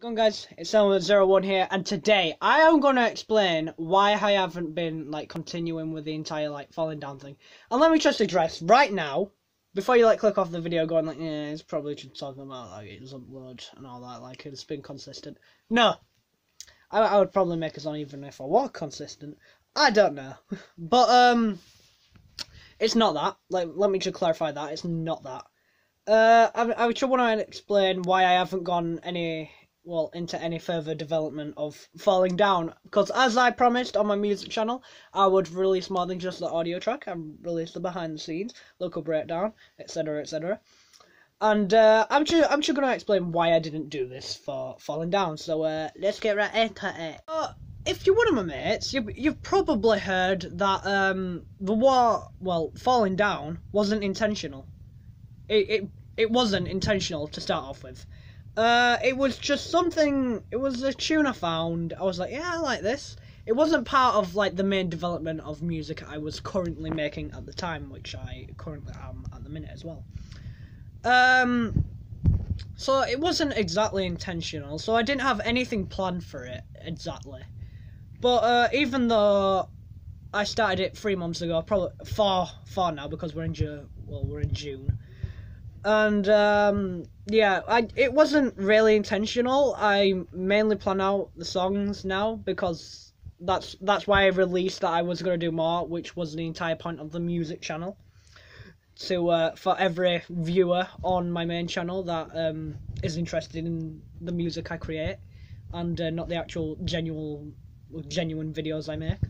Going guys, it's Selma01 here, and today I am gonna explain why I haven't been like continuing with the entire like falling down thing. And let me just address right now, before you like click off the video going like, yeah, it's probably just talking about like it doesn't upload and all that, like it's been consistent. No. I, I would probably make a song even if I was consistent. I don't know. but um it's not that. Like let me just clarify that, it's not that. Uh I I just want to explain why I haven't gone any well into any further development of falling down. Because as i promised on my music channel i would release more than just the audio track i release the behind the scenes local breakdown etc etc and uh, i'm just i'm just gonna explain why i didn't do this for falling down so uh, let's get right into it. Uh, if you're one of my mates you, you've probably heard that um the war well falling down wasn't intentional. It, it it wasn't intentional to start off with uh, it was just something. It was a tune I found. I was like, yeah, I like this. It wasn't part of like the main development of music I was currently making at the time, which I currently am at the minute as well. Um, so it wasn't exactly intentional. So I didn't have anything planned for it exactly. But uh, even though I started it three months ago, probably far, far now because we're in June. Well, we're in June and um, yeah, I it wasn't really intentional. I mainly plan out the songs now because that's that's why I released that I was gonna do more, which was the entire point of the music channel. To uh, for every viewer on my main channel that um, is interested in the music I create, and uh, not the actual genuine genuine videos I make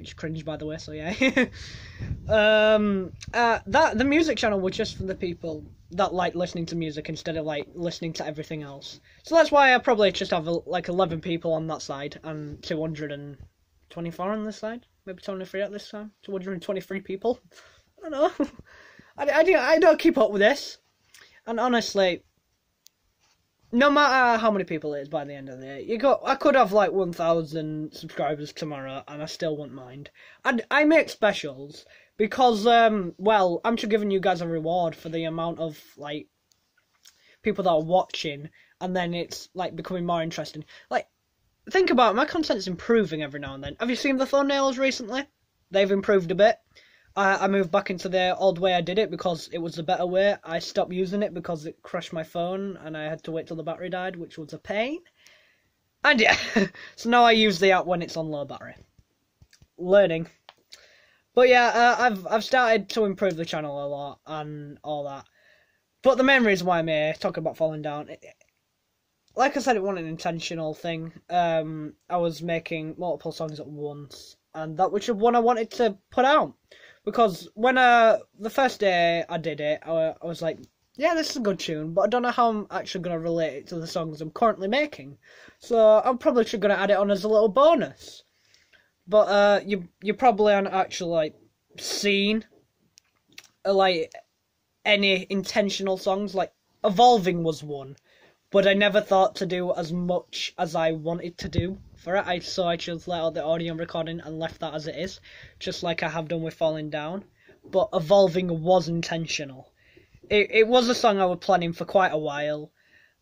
which cringe by the way. So yeah, um, uh, that the music channel was just for the people that like listening to music instead of like listening to everything else. So that's why I probably just have like eleven people on that side and two hundred and twenty-four on this side, maybe twenty-three at this time. Two hundred and twenty-three people. I don't know. I, I, I don't keep up with this, and honestly, no matter how many people it is by the end of the day, you got I could have like one thousand subscribers tomorrow, and I still wouldn't mind. And I make specials because, um, well, I'm just giving you guys a reward for the amount of like people that are watching, and then it's like becoming more interesting. Like, think about it, my content's improving every now and then. Have you seen the thumbnails recently? They've improved a bit. I, I moved back into the old way I did it because it was a better way. I stopped using it because it crashed my phone and I had to wait till the battery died, which was a pain. And yeah, so now I use the app when it's on low battery. Learning. But yeah, uh, I've I've started to improve the channel a lot and all that. But the main reason why I'm here talking about falling down, it, like I said, it wasn't an intentional thing. Um, I was making multiple songs at once, and that was the one I wanted to put out because when uh the first day I did it, I, I was like, yeah, this is a good tune, but I don't know how I'm actually gonna relate it to the songs I'm currently making. So I'm probably just gonna add it on as a little bonus. But uh, you you probably aren't actually like seen uh, like any intentional songs. Like evolving was one, but I never thought to do as much as I wanted to do for it. I so I just let out the audio recording and left that as it is, just like I have done with Falling Down. But Evolving was intentional. It it was a song I was planning for quite a while,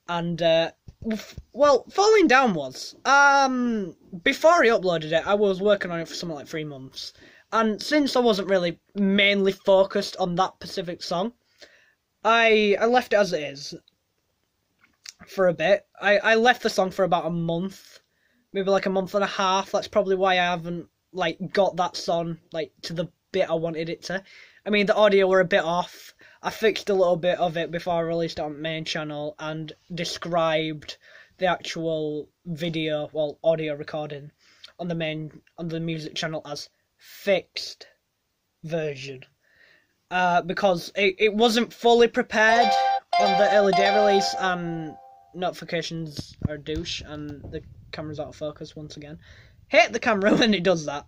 and uh, well, Falling Down was um before I uploaded it, I was working on it for something like three months, and since I wasn't really mainly focused on that specific song, I I left it as it is for a bit. I, I left the song for about a month maybe like a month and a half. That's probably why I haven't like got that song like to the bit I wanted it to. I mean, the audio were a bit off. I fixed a little bit of it before I released it on main channel and described the actual video, well, audio recording on the main on the music channel as fixed version. Uh, because it, it wasn't fully prepared on the early day release and notifications are douche and the camera's out of focus once again. Hit the camera when it does that.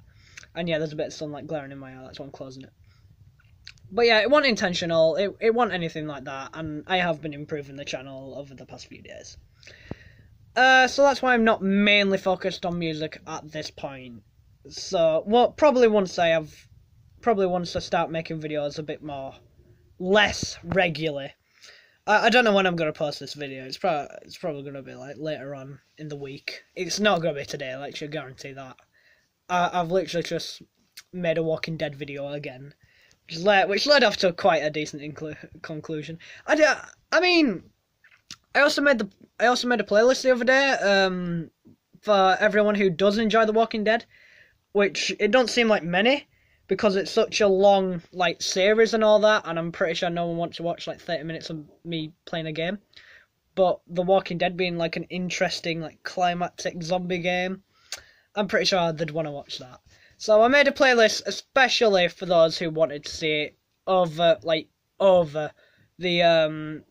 And yeah, there's a bit of sunlight glaring in my eye, that's why I'm closing it. But yeah, it wasn't intentional, it, it wasn't anything like that, and I have been improving the channel over the past few days. Uh, so that's why I'm not mainly focused on music at this point. So, well, probably once I have, probably once I start making videos a bit more, less regularly, I, I don't know when I'm gonna post this video. It's probably it's probably gonna be like later on in the week. It's not gonna be today. Like, should guarantee that. I, I've literally just made a Walking Dead video again, which led which led off to quite a decent conclusion. I I mean, I also made the I also made a playlist the other day. Um, for everyone who does enjoy The Walking Dead, which it don't seem like many because it's such a long like series and all that, and I'm pretty sure no one wants to watch like 30 minutes of me playing a game. But The Walking Dead being like an interesting like climactic zombie game, I'm pretty sure they'd want to watch that. So I made a playlist especially for those who wanted to see it over like over the um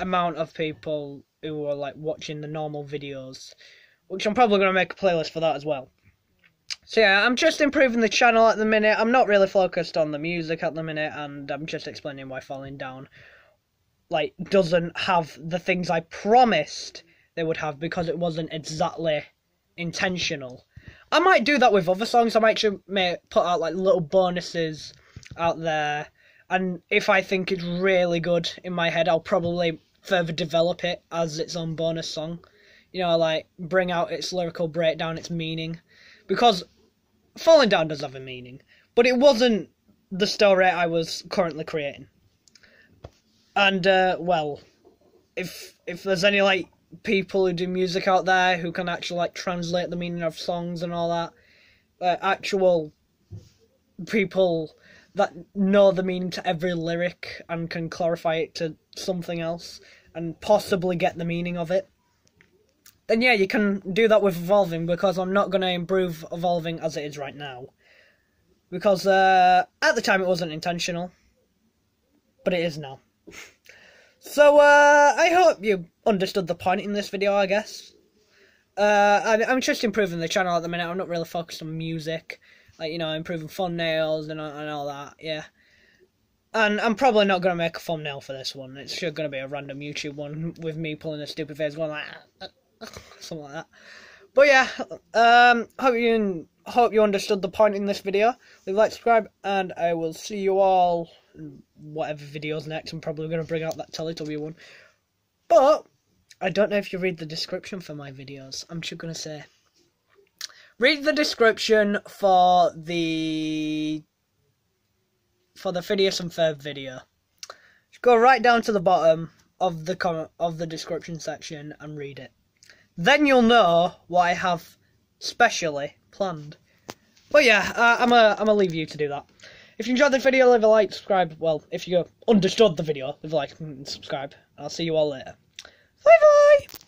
amount of people who were like watching the normal videos, which I'm probably gonna make a playlist for that as well. So yeah, I'm just improving the channel at the minute. I'm not really focused on the music at the minute, and I'm just explaining why Falling Down like doesn't have the things I promised they would have because it wasn't exactly intentional. I might do that with other songs. I might may put out like little bonuses out there, and if I think it's really good in my head, I'll probably further develop it as its own bonus song. You know, like bring out its lyrical breakdown, its meaning, because Falling Down does have a meaning, but it wasn't the story I was currently creating. And uh, well, if if there's any like people who do music out there who can actually like translate the meaning of songs and all that, uh, actual people that know the meaning to every lyric and can clarify it to something else and possibly get the meaning of it, then yeah, you can do that with evolving because I'm not going to improve evolving as it is right now. Because uh, at the time it wasn't intentional, but it is now. so uh, I hope you understood the point in this video, I guess. Uh, I'm just improving the channel at the minute. I'm not really focused on music, like you know, improving thumbnails and and all that. Yeah. And I'm probably not gonna make a thumbnail for this one. It's just gonna be a random YouTube one with me pulling a stupid face, going like. Something like that. But yeah, um, hope you hope you understood the point in this video. Leave like, subscribe, and I will see you all whatever videos next. I'm probably going to bring out that Teletubby one. But, I don't know if you read the description for my videos. I'm just going to say. Read the description for the for the Phineas and Ferb video. Just go right down to the bottom of the comment of the description section and read it. Then you'll know what I have specially planned. But yeah, uh, I'm gonna I'm gonna leave you to do that. If you enjoyed the video, leave a like, subscribe. Well, if you understood the video, leave a like and subscribe. I'll see you all later. Bye bye!